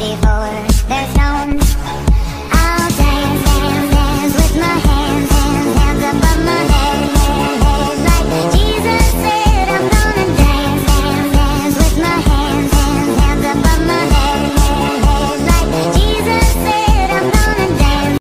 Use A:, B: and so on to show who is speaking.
A: Before